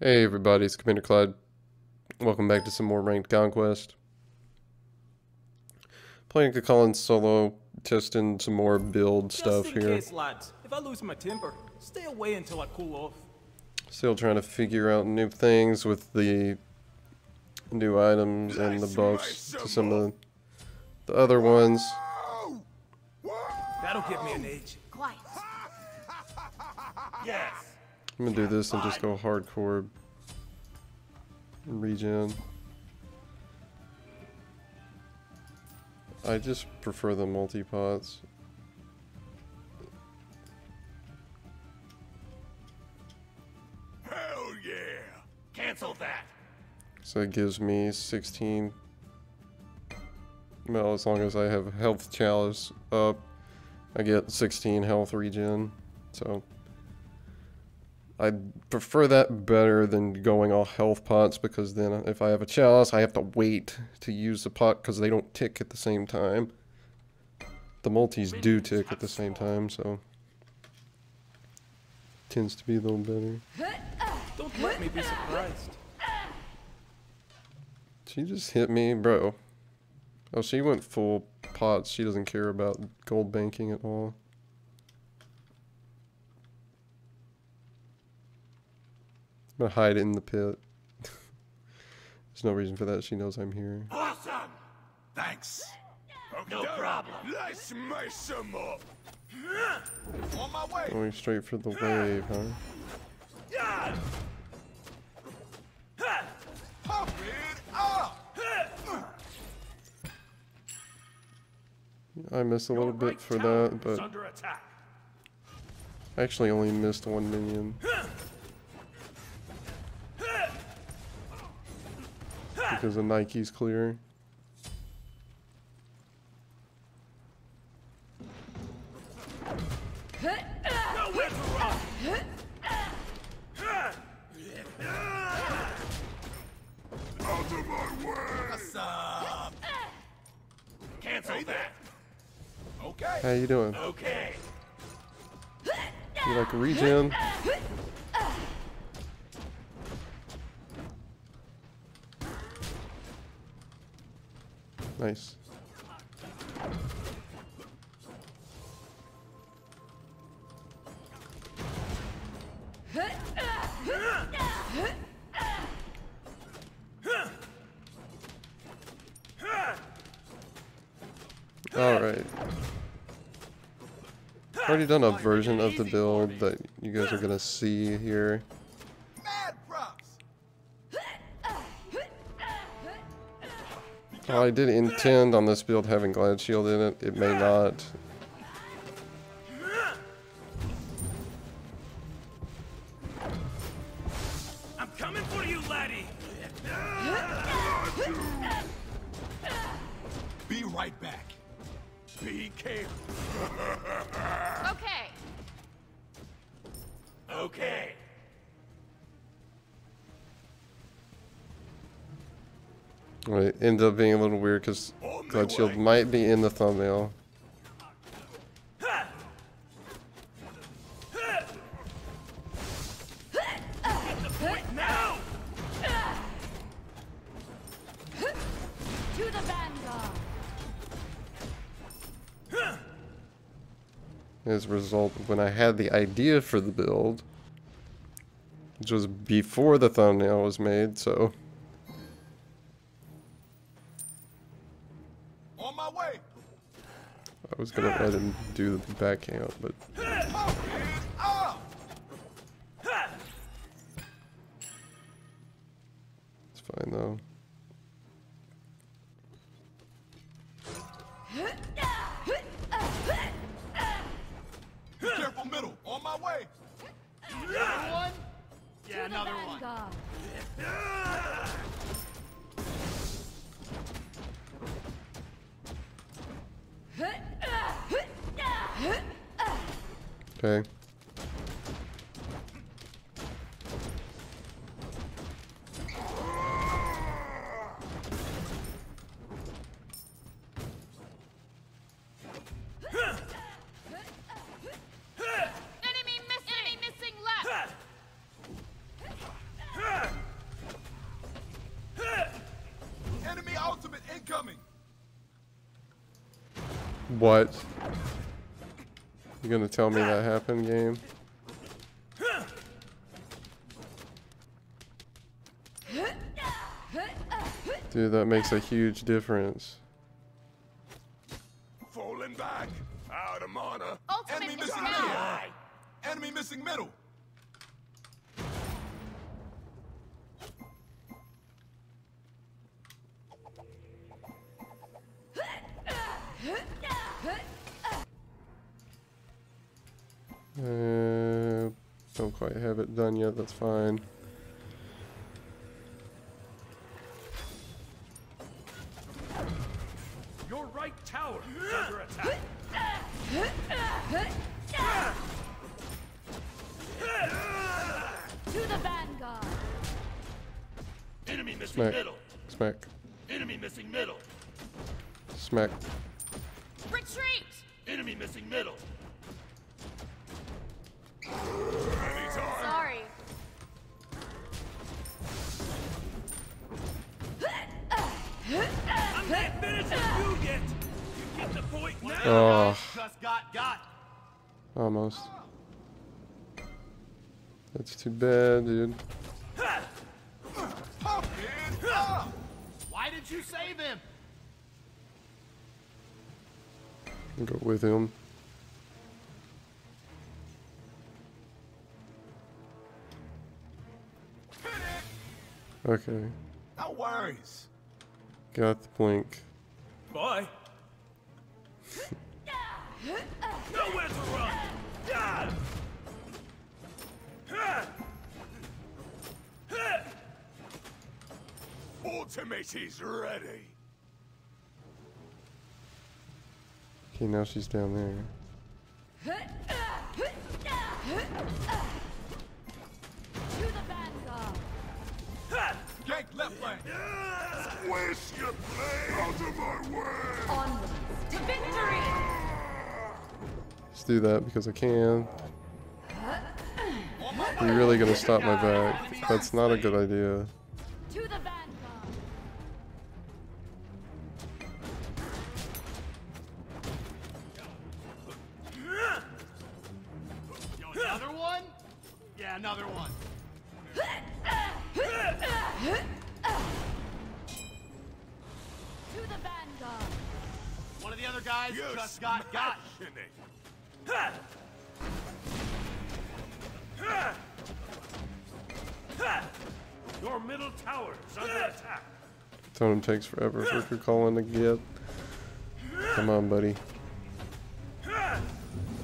Hey everybody, it's Commander Clyde. Welcome back to some more Ranked Conquest. Playing Cu Chulainn solo, testing some more build stuff Just in here. case, lads. If I lose my temper, stay away until I cool off. Still trying to figure out new things with the new items and the buffs to some of the other ones. That'll give me an age. Quiet. Yes. I'm gonna do this and just go hardcore regen. I just prefer the multi-pots. Hell yeah! Cancel that! So it gives me 16. Well, as long as I have health chalice up, I get 16 health regen. So I prefer that better than going all health pots because then if I have a chalice, I have to wait to use the pot because they don't tick at the same time. The multis do tick at the same time, so tends to be a little better. Don't let me be surprised. She just hit me, bro. Oh, she went full pots. She doesn't care about gold banking at all. Gonna hide in the pit. There's no reason for that. She knows I'm here. Awesome! Thanks. No problem. Let's mess some up. On my way. Going straight for the wave, huh? Yeah. Pump it up. I missed a little bit for that, but Under attack. I actually only missed one minion. Because the Nike's clear. Nowhere to run. Out of my way. What's up? Cancel that. Okay. How you doing? Okay. You like a regen? Nice. Alright. Already done a version of the build that you guys are gonna see here. Well, I did intend on this build having Glad Shield in it. It may not. On my Shield might be in the thumbnail. Point now. To the vanguard. As a result, when I had the idea for the build, which was before the thumbnail was made, so I was gonna let him do the back count, but Pump it up. it's fine though. Be careful middle. On my way. Yeah, To the another one. Okay. Tell me that happened, game? Dude, that makes a huge difference. Falling back. Out of mana. Ultimate Enemy missing down. middle. Enemy missing middle. That's fine. Your right tower is under attack. To the vanguard. Enemy missing Smack. middle. Smack. Enemy missing middle. Smack. Too bad, dude. Pop it up. Why did you save him? Go with him. Okay. No worries. Got the blink. Boy. Nowhere to run. Ultimate is ready. Okay, now she's down there. To the vanguard. Gank left lane. Squish your blade out of my way. Onwards to victory. Let's do that because I can. On my way. You're really gonna stop my back. That's not a good idea. Totem takes forever for calling to get. Come on, buddy.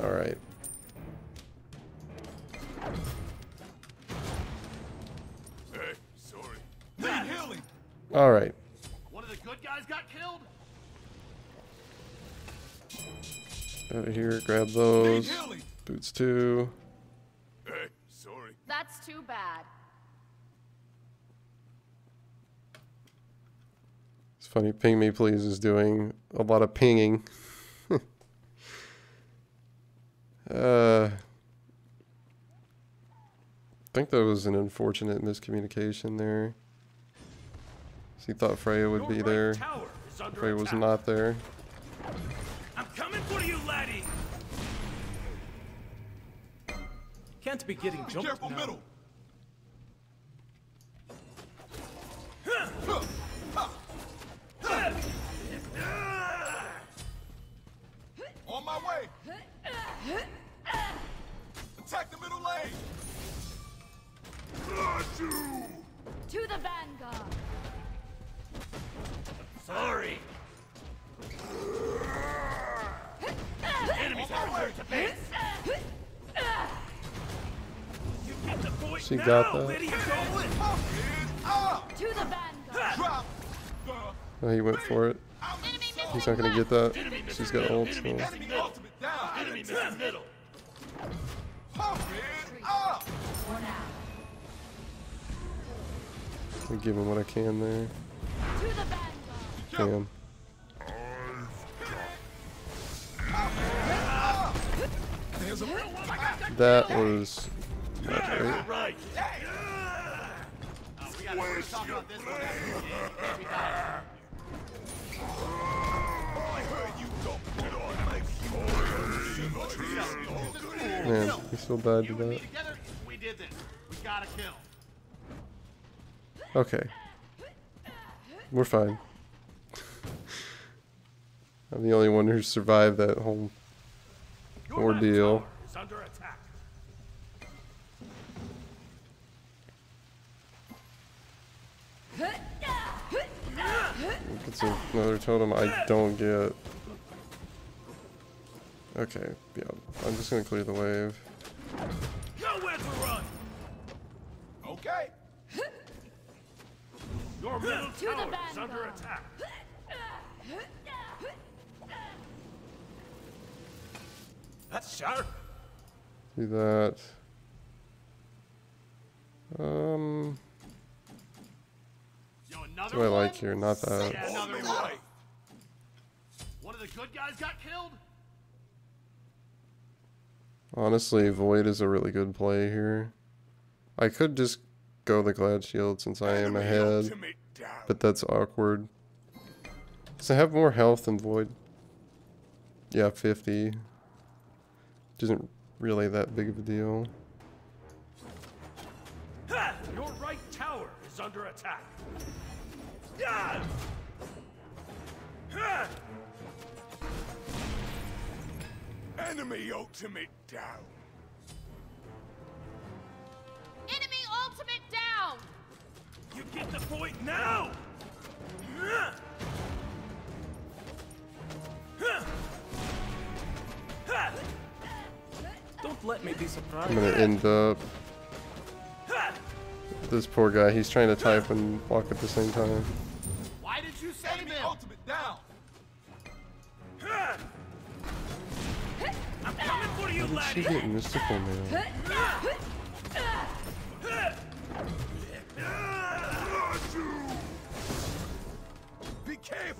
Alright. Hey, sorry. Alright. One of the good guys got killed? Out of here, grab those. Boots too. Hey, sorry. That's too bad. It's funny, Ping Me Please is doing a lot of pinging. uh, I think that was an unfortunate miscommunication there. He thought Freya would Your be right there. tower is Freya was not there. I'm coming for you, laddie. Can't be getting jumped careful, now. middle. To the vanguard. Sorry. Enemies On my are to base. You get the point She now, got that. idiot. Pop. To the vanguard. Oh, he went for it. Enemy He's not gonna get that. She's got ult, so I'll give him what I can there. To. Damn. That was not great. Right. Squish your blade. I heard Okay. We're fine. I'm the only one who survived that whole Ordeal. tower is under attack. It's another totem I don't get. Okay, yeah. I'm just gonna clear the wave. Nowhere to run. Okay. Your middle the tower is under vanguard. attack. That's sharp. Do that. Um, Yo, what do I one? like here? Not that. Yeah, On another me one. One of the good guys got killed? Honestly, Void is a really good play here. I could just go the Glad Shield since I am ahead, ultimate down. But that's awkward. Does it have more health than Void? Yeah, 50. Which isn't really that big of a deal. Your right tower is under attack. Yeah! Ha! Enemy ultimate down. Enemy ultimate down! You get the point now! Don't let me be surprised. I'm gonna end up. This poor guy, he's trying to type and walk at the same time. Why did you save Enemy him? ultimate down. I'm coming for you, How did she get Mystical Mail?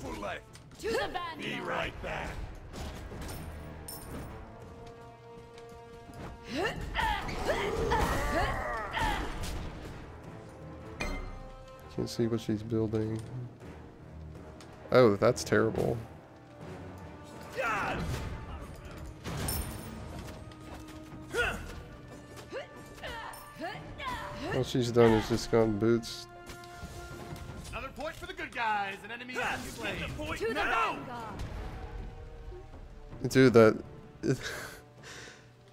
Be careful, left. To the vanguard! Right back. Can't see what she's building. Oh, that's terrible. All she's done is just gone boots. Good guys. An enemy Ha! is You get the point To the now! vanguard! Dude, that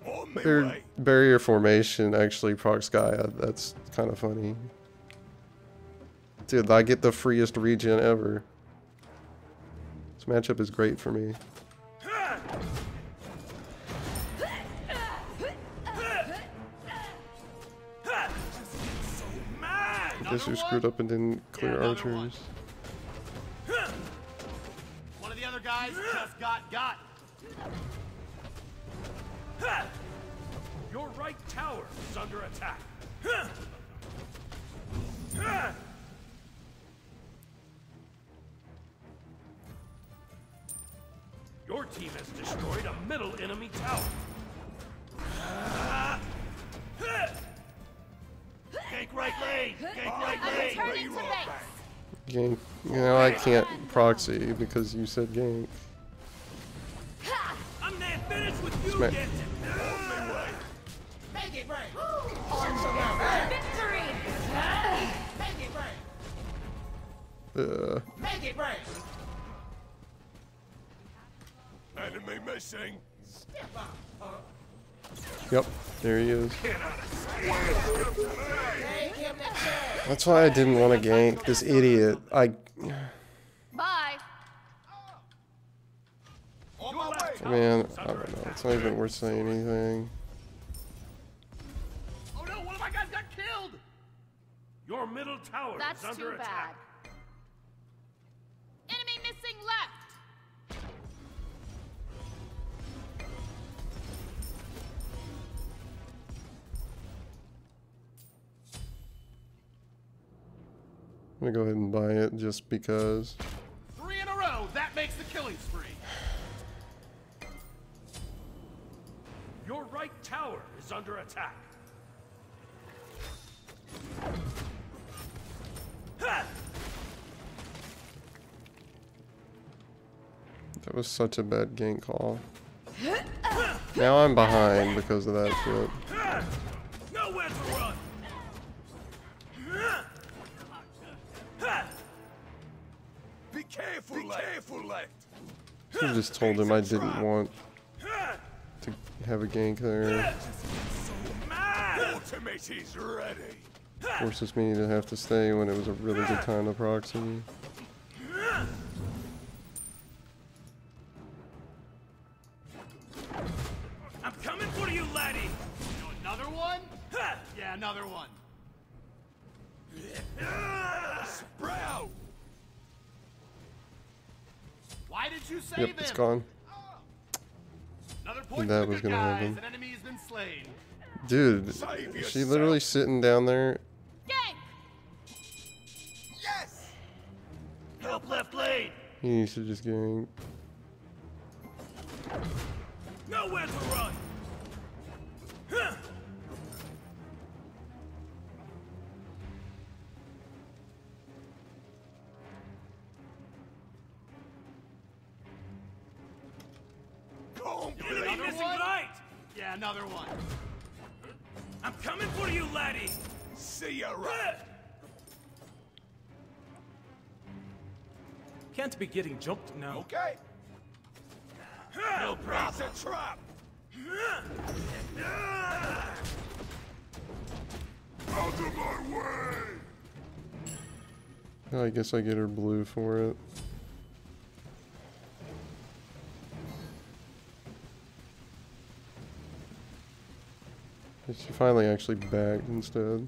On their barrier formation actually procs Gaia. That's kind of funny. Dude, I get the freest regen ever. This matchup is great for me. Ha! Ha! So mad! Guess you're screwed up and didn't clear another one. archers. One guys just got got. Your right tower is under attack. Your team has destroyed a middle enemy tower. Gank right lane! Gank right I'm lane! returning to base! Back. Gank. You know, I can't proxy because you said gank. I'm not finished with you Smack. yet! Ah! Victory! Uh, Enemy missing. yep, there he is. That's why I didn't want to gank this idiot. I. Bye! On my way. Man, I don't know. It's not even worth saying anything. Oh no, one of my guys got killed. Your middle tower That's is under too bad. I'm gonna go ahead and buy it just because. Three in a row. That makes the killing spree. Your right tower is under attack. Ha! That was such a bad gank call. Now I'm behind because of that shit. Careful, Be careful, left. I just told him I didn't want to have a gank there. Ultimate is ready. Forces me to have to stay when it was a really good time to proxy. It's gone. Point That was gonna guys. happen. An enemy has been slain. Dude, Save is she literally sitting down there? Gank! Yes. Help left lane. He needs to just gank. Nowhere to run. Don't Yeah, another one. I'm coming for you, laddie. See ya right. Can't be getting jumped now. Okay. No It's a trap. Out of my way. Oh, I guess I get her blue for it. She finally actually backed instead.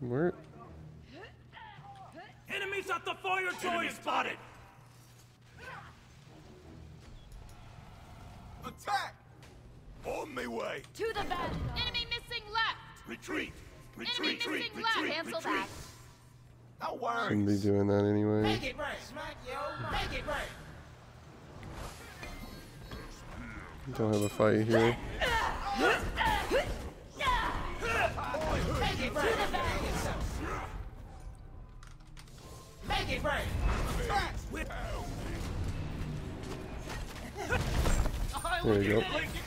Where? Attack. Whip. There you go.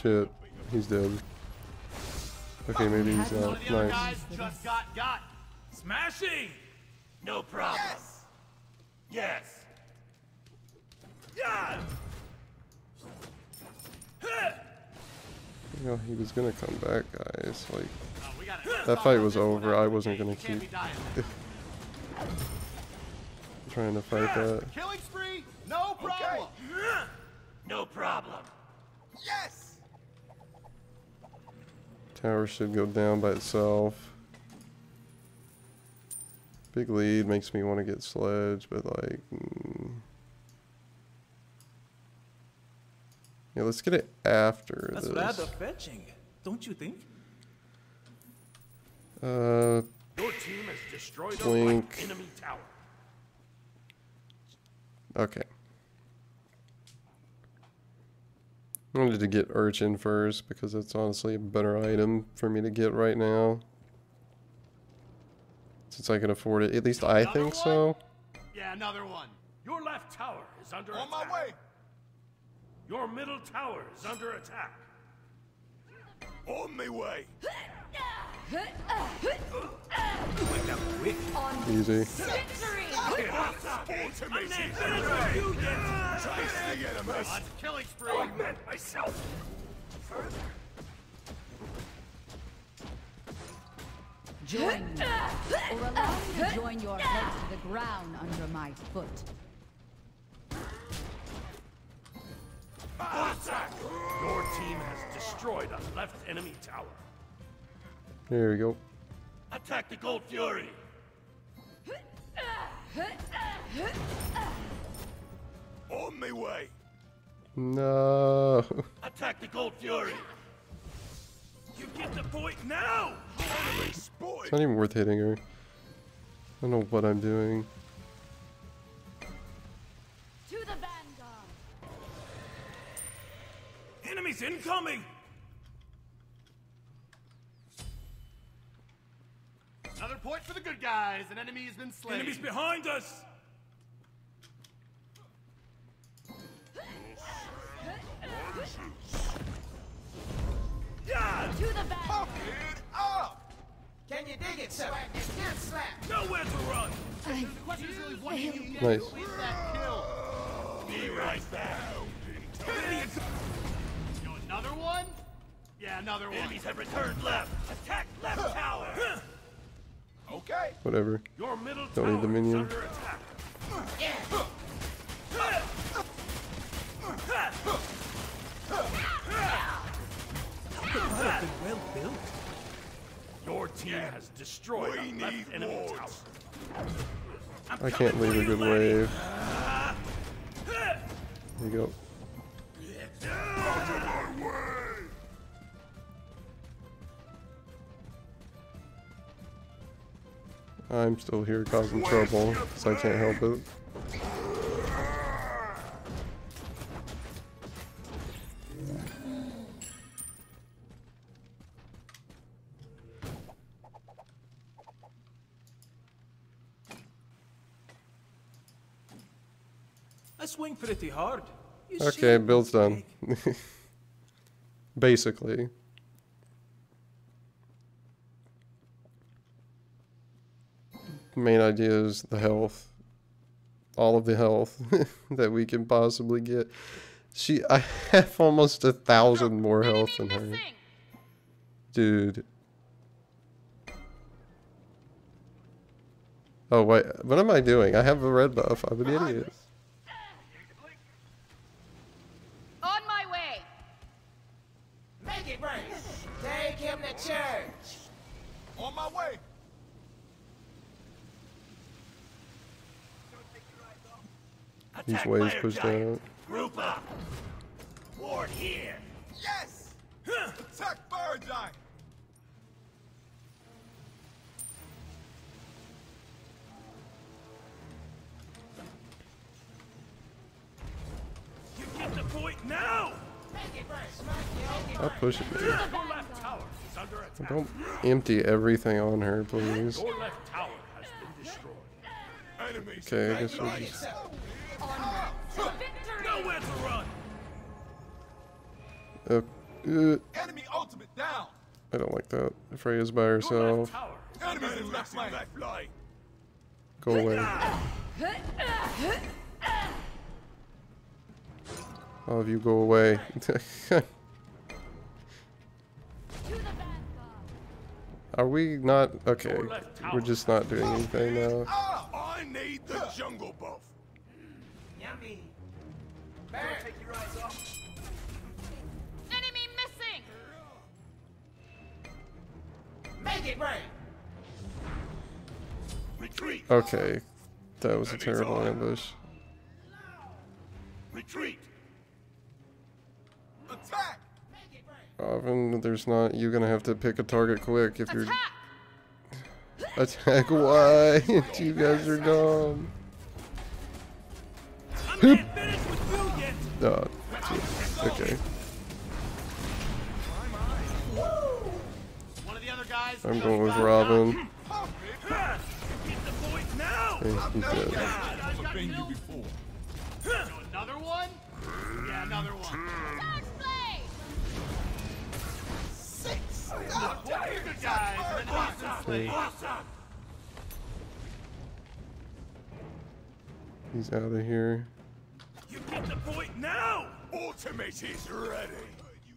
Shit. He's dead. Okay, maybe he's One not. of the other Nice. guys just got got. Smashing. No problem. Yes. Yes. Yeah. You know, he was gonna come back, guys. Like, Oh, That fight was over. I wasn't gonna keep- trying to fight that. Killing spree? No problem. No problem. Yes. Tower should go down by itself. Big lead makes me want to get sledge, but like, mm. yeah, let's get it after That's this. rather fetching, don't you think? Uh, Your team has destroyed a Blink. enemy tower. okay. I wanted to get Urchin first because it's honestly a better item for me to get right now. Since I can afford it. At least I Another think one? so. Yeah, another one. Your left tower is under On attack. my way. Your middle tower is under attack. On my way. Easy. Victory! Ultimate is Finish ready. you yet. Chase the enemies. On killing spree. I meant myself. Join me, or allow me to join your head to the ground under my foot. Your team has destroyed a left enemy tower. There we go. Attack the Gold Fury. On my way. No. Attack the Gold Fury. You get the point now! It's not even worth hitting her. I don't know what I'm doing. To the vanguard. Enemies incoming! Another point for the good guys. An enemy has been slain. Enemies behind us! Yeah! To the vanguard. Pump it up! Can you dig it, sir? You can't slap. Nowhere to run! The question is really what can you get Nice. to win that kill? Be right back. Idiots! You know, another one? Yeah, another one. Enemies have returned left! Attack left tower! Okay. Whatever. Your middle Don't need the minion. Well built. Your team has destroyed We our need left enemy tower. wards. I can't leave a good wave. There you go. Out of my way. I'm still here causing trouble, so I can't help it. I swing pretty hard. You Okay, build's done. mistake. Main idea is the health. All of the health that we can possibly get. She, I have almost a thousand more health than her. Dude. Oh wait, what am I doing? I have a red buff. I'm an idiot. On my way. Make it rain. Take him to church. On my way. These Attack waves fire pushed giant. out. Group up! Ward here! Yes. Attack fire giant. You get the point now! Make it rain. Smack you. Stop pushing me. To the Your left vanguard. tower is under attack. Don't empty everything on her, please. Your left tower has been destroyed. Enemies. Okay, I guess we'll just... sir. To. Nowhere to run! Uh, uh, Enemy ultimate down. I don't like that. Freya's by herself. left tower is Enemies under in left attack. lane. Left lane. Go away. All of you go away. To the vanguard. Are we not? Okay. We're just not doing anything now. I need the jungle buff. Yummy. Burn. Enemy missing. Make it rain. Retreat! Okay. That was a terrible ambush. Retreat! Attack. Make it rain. Often there's not. You're gonna have to pick a target quick if you're Attack. attack. Why? you guys are dumb. I'm No. Okay. One of the other guys. I'm going with Robin. Ah! Okay, he's dead. Another one? Yeah, another one. Six. He's out of here. You get the point now! Ultimate is ready.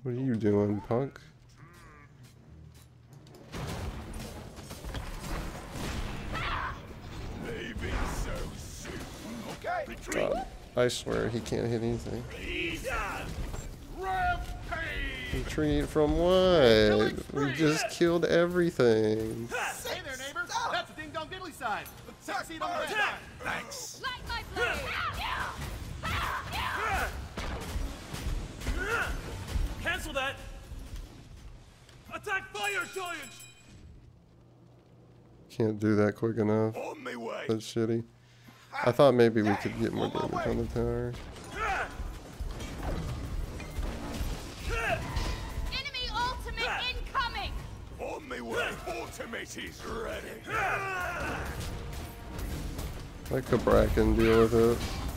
What are you doing, punk? Leaving so soon. Okay. Retreat! God, I swear he can't hit anything. Rampage! Retreat from what? We just killed everything. Hey there, neighbor. That's the ding dong diddly side. Attack Seat on the fire red. Thanks. Cancel that! Attack fire giant! Can't do that quick enough. On me way. That's shitty. I thought maybe we could get more damage on the tower. Enemy ultimate incoming! On me way. Ultimate is ready. Let Cabrakan deal with it.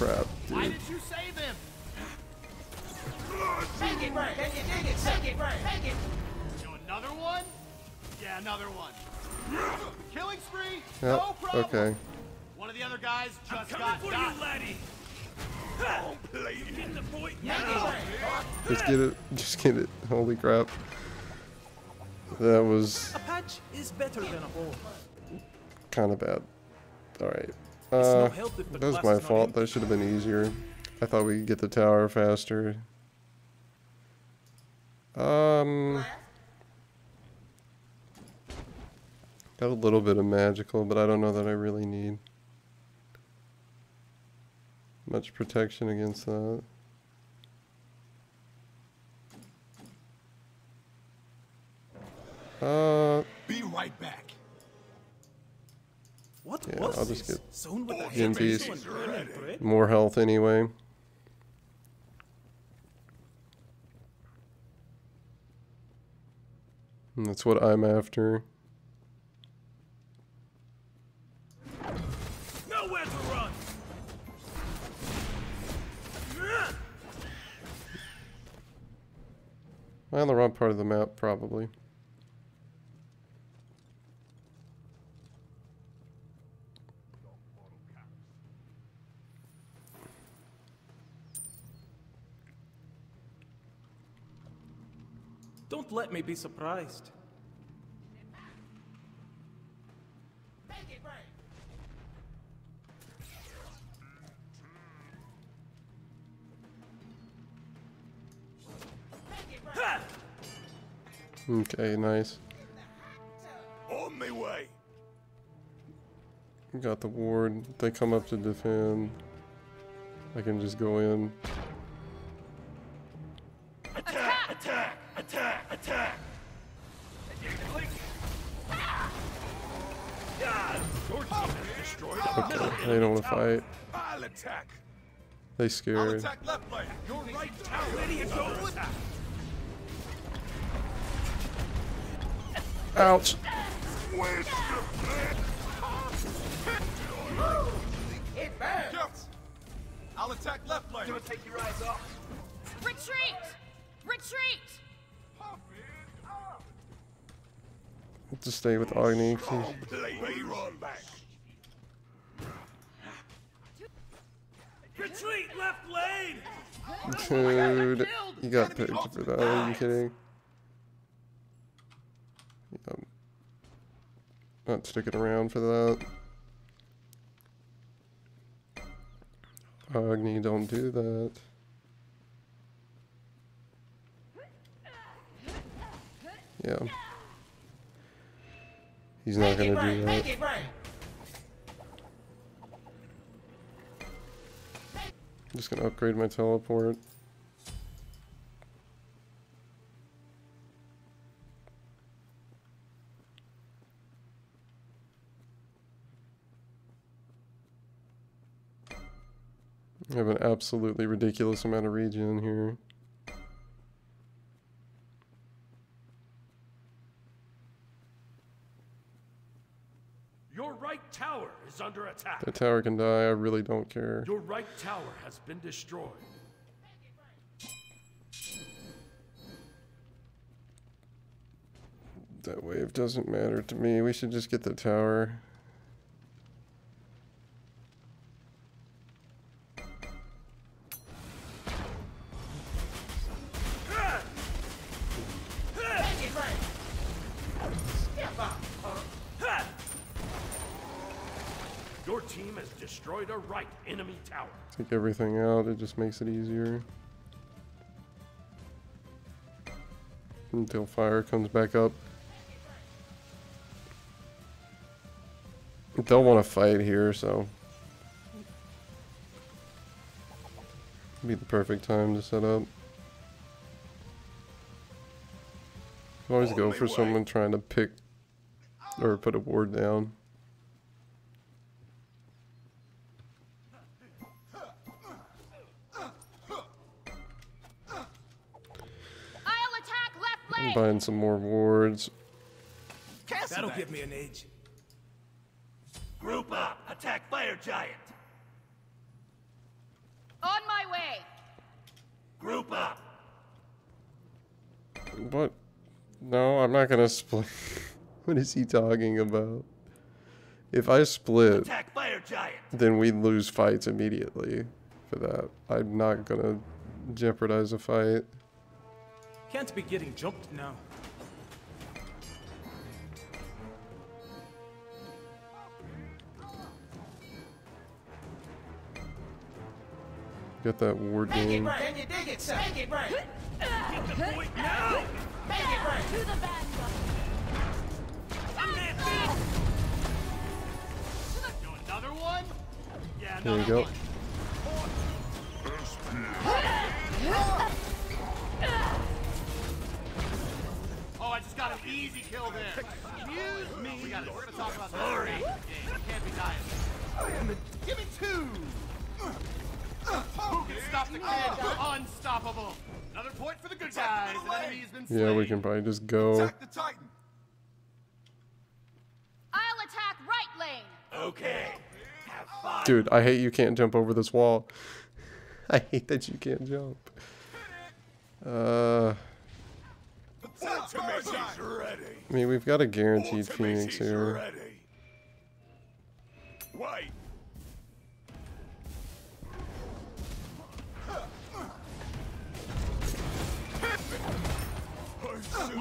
Crap, Why did you save him? Make it rain. Make it, dig it, shake it, rain. Make it. Do another one? Yeah, another one. Killing spree? Yep, No problem. okay. One of the other guys just Coming got for got. you, laddie! Complete. Get the point Make it now! Just get it. Just get it. Holy crap. That was A patch is better than a hole. kind of bad. Alright. It's no Uh, help if the that was my fault. That should have been easier. I thought we could get the tower faster. Um... Got a little bit of magical, but I don't know that I really need much protection against that. Uh, Be right back. What Yeah, was I'll just get Sown with a Gin heavy piece. and burning bread? more health anyway. And that's what I'm after. Nowhere to run! On the wrong part of the map? Probably. Don't let me be surprised. Make it rain. Make it rain. Okay, nice. On me way. Got the ward. They come up to defend. I can just go in. They don't want to fight. I'll attack. They I'll scared. attack left lane. Your right tower ready to go attack! Ouch! Where's the plan? It burns. Jump. I'll attack left lane. Gonna take your eyes off. Retreat! Retreat! Just stay with Agni. 'cause Completely run back. Retreat left lane! Dude, you got picked for that. Are you kidding? I'm not sticking around for that. Agni, don't do that. Yeah. He's not gonna do that. it rain. I'm just gonna upgrade my teleport. I have an absolutely ridiculous amount of regen here. Your right tower is under attack. The tower can die, I really don't care. Your right tower has been destroyed. That wave doesn't matter to me. We should just get the tower. Destroyed a right enemy tower. Take everything out, it just makes it easier. Until fire comes back up. They'll want to fight here, so be the perfect time to set up. Always go for someone trying to pick or put a ward down. Buying some more wards. That'll give me an age. Group up. Attack Fire Giant. On my way. Group up. What? No, I'm not gonna split. what is he talking about? If I split, Attack Fire Giant. then we lose fights immediately for that. I'm not gonna jeopardize a fight. Can't be getting jumped now. Get that ward Make it game. Can you dig it, son? Make it rain. Get the point now. Make it rain. To the vanguard. Do another one? Yeah, There another you go. one. Got an easy kill there. Excuse me. We got it. We're gonna talk about that. Sorry. Game. You can't be dying. Give me two. Who can stop the kid? Unstoppable. Another point for the good guys. An enemy has been slain. Yeah, we can probably just go. Attack the Titan. I'll attack right lane. Okay. Dude, I hate you can't jump over this wall. I hate that you can't jump. Uh, Ultimate's ready. I mean, we've got a guaranteed Phoenix here. Wait.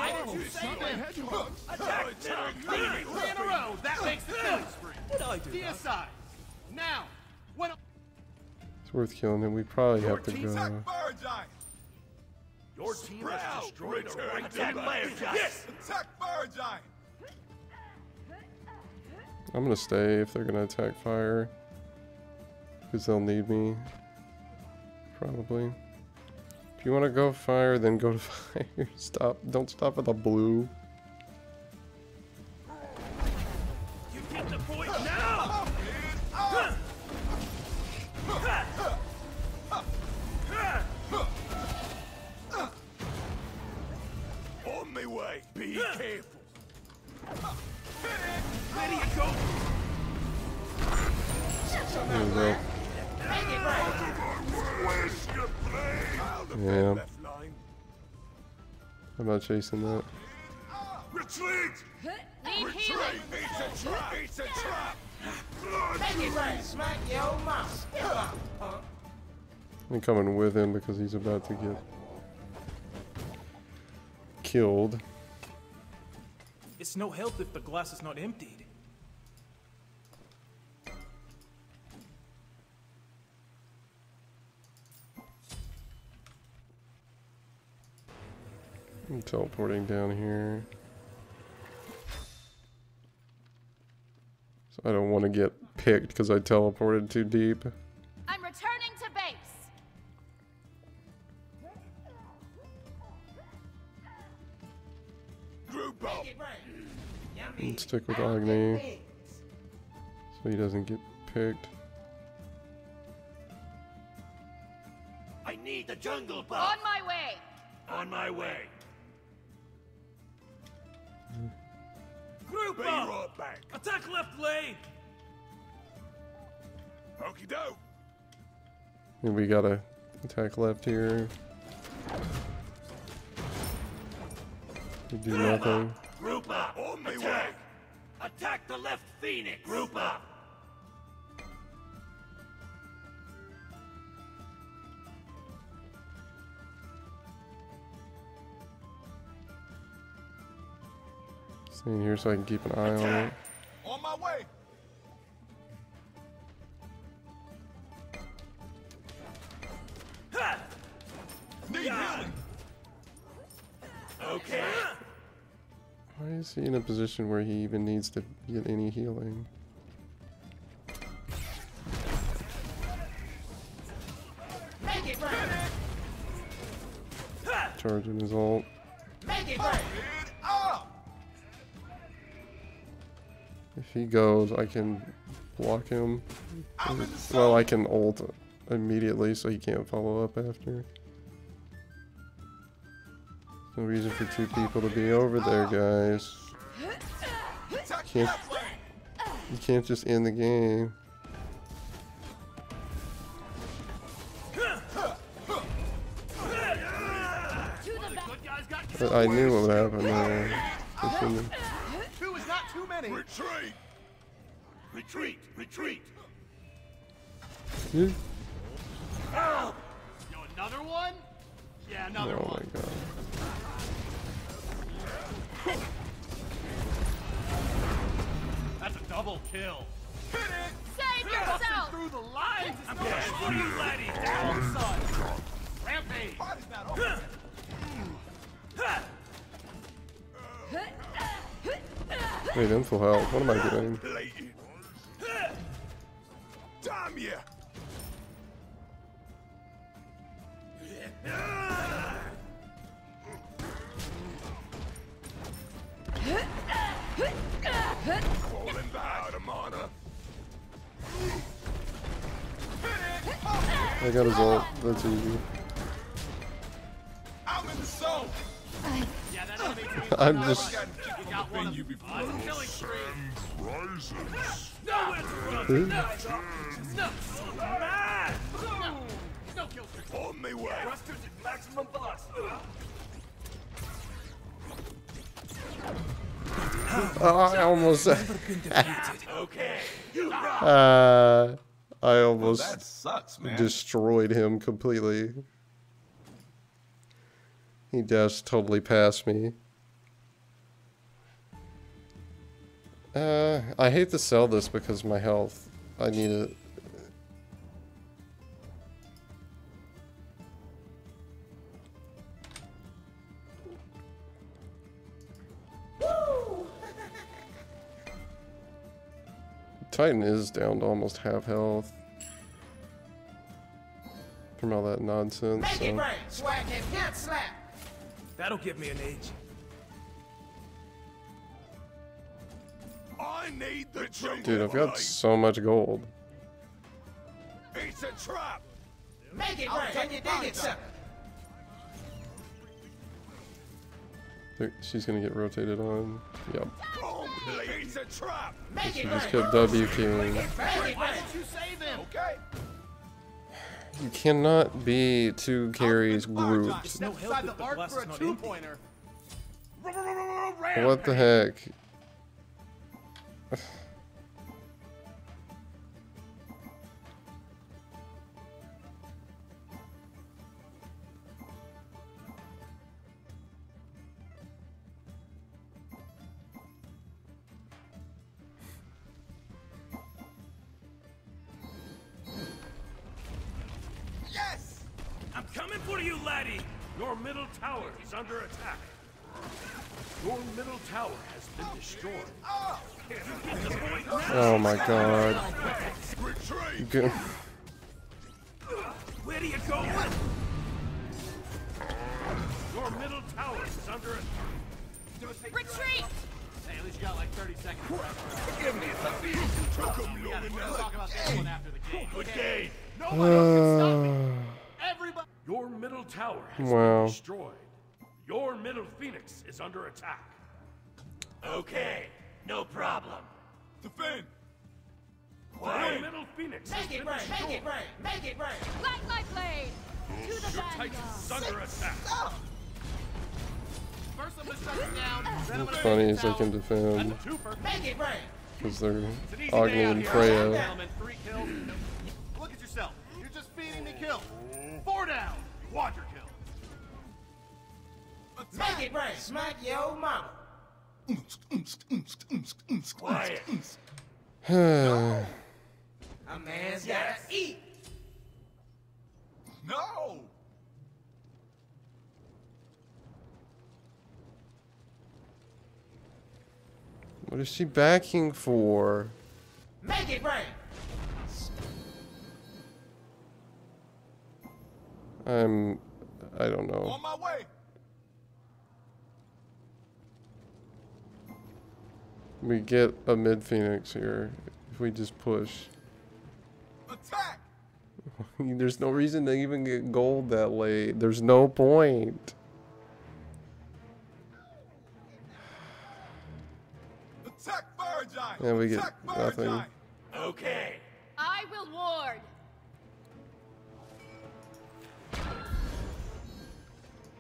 I didn't say them. Attack now. Phoenix. Three in a row. That makes the killing spree. Did I do that? Deicide. Now. When It's worth killing him. We probably have to go. Attack Fire Giant. Your team has destroyed a right attack Fire Giant. Yes! Attack Fire Giant. I'm gonna stay if they're gonna attack fire. Because they'll need me. Probably. If you wanna go fire, then go to fire. Stop. Don't stop at the blue. I'm chasing that. Retreat. Need healing. It's a trap. It's a trap. Make it rain. Smack your mouth. Come on, punk. I'm coming with him because he's about to get killed. It's no help if the glass is not emptied. I'm teleporting down here. So I don't want to get picked because I teleported too deep. I'm returning to base. Group up. Make it rain. Yummy. And stick with Agni so he doesn't get picked. I need the jungle buff. On my way. On my way. Be up! right back. Attack left lane! Okie doke. And we gotta attack left here. We do nothing. Group up. On my Attack. way. Attack the left phoenix. Group up. Stay in here so I can keep an eye Attack. on it. On my way. Okay. Why is he in a position where he even needs to get any healing? Charging his ult. Make it burn. If he goes, I can block him. Well, I can ult immediately so he can't follow up after. No reason for two people to be over there, guys. Can't- You can't just end the game. But I knew what would happen there. Not too. Retreat! Retreat! Retreat! Yeah. Hmm? Yo, another one? Yeah, another Oh one. my god. That's a double kill. Hit it! Save Busting yourself. through the lines is no What are you, laddie? down, son. Rampage. Party's not over. Wait, in full health. What am I doing? Damn ya! Falling out of mana. I got his ult. That's easy. I'm in the zone. Yeah, that enemy team. I'm just. Got You got one of you before. It's a killing spree. Nowhere to run. No. Man. No kill streak. On my way. Thrusters at maximum velocity. Oh, I almost. Okay. Uh, I almost That sucks, destroyed him completely. He dashed totally past me. Uh, I hate to sell this because my health. I need it. Titan is down to almost half health. From all that nonsense. Make it So. rain. Swag that gun slap. That'll give me an age. I need the jungle. Dude, I've got so much gold. It's a trap. Make it rain. Can you dig it, sucker? There- She's gonna get rotated on. Yep. Boom, It's a trap. Make She it just kept W king. Make it Why rain. didn't you? Okay. You cannot be two carries grouped. What the help my god. Retreat. Good. Where do you go? Your middle tower is under attack. Retreat. Hey, at least you got like 30 seconds. left. Give me a Took him long enough. We'll talk about this one after the game. Good okay? game. Nobody can stop me. Everybody. Your middle tower has Wow. been destroyed. Your middle phoenix is under attack. Okay, no problem. Defend. Your middle phoenix Make it rain. Make it rain. Make it rain. Light my blade. To the Your titan vanguard. is under attack. First I'm gonna shut him down. Then I'm Funny as the they can defend That's a twofer. Make it rain. because they're It's an Agni and here. Freya. Gentlemen, three kills. Look at yourself. You're just feeding me kills. Four down. Quadra kill. Make it rain. Smack your old mama. Quiet. A man's gotta eat. No! What is she backing for? Make it rain! I'm... I don't know. On my way! We get a mid-phoenix here if we just push. Attack! There's no reason to even get gold that late. There's no point. Attack fire giant! Yeah, we get Attack fire nothing. giant! Okay. I will ward.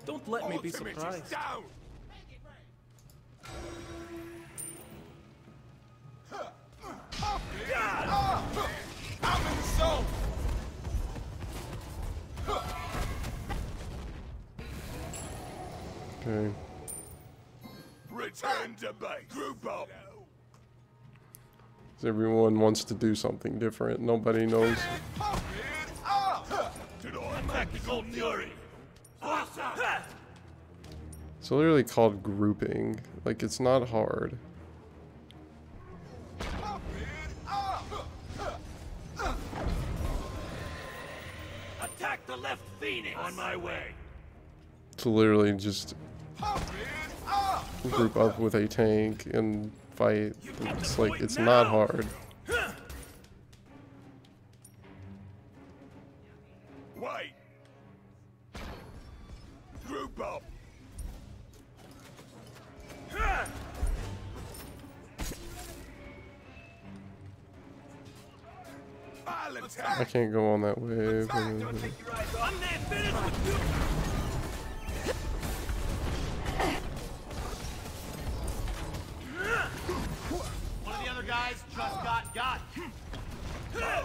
Don't let me be surprised. down! Okay. Return to base. Group up. 'Cause everyone wants to do something different. Nobody knows. Pump it up! To the tactical fury. Awesome. It's literally called grouping. Like, it's not hard. Pump it up! Attack the left phoenix. On my way. It's literally just Pump it up! Group up with a tank and fight. It's like, it's not hard. Wait! Group up! I'll I attack! can't go on that wave.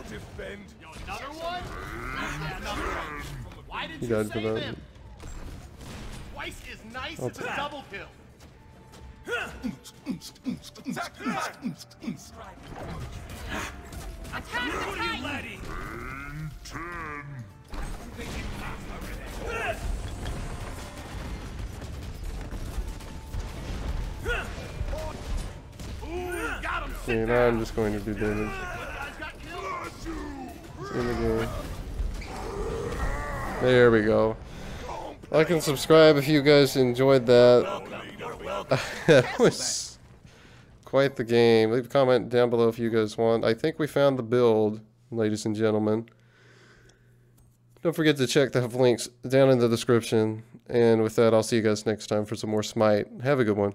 Defend! Yo, another one? Yeah, another one. Why did He you died for save that. him? Twice is nice. I'll it's a take- double kill. Attack the right! Attack the What are you, Titan. laddie? Ooh, got him. Okay, now I'm just going to do damage Guys got killed. In the game. There we go. Like and subscribe if you guys enjoyed that. that was quite the game. Leave a comment down below if you guys want. I think we found the build, ladies and gentlemen. Don't forget to check the links down in the description. And with that, I'll see you guys next time for some more Smite. Have a good one.